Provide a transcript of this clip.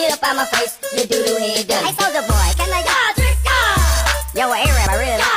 Get up out my face, you doo-doo head dummy. Hey, soldier boy, can I go? Ah, ah! Yo, Aaron.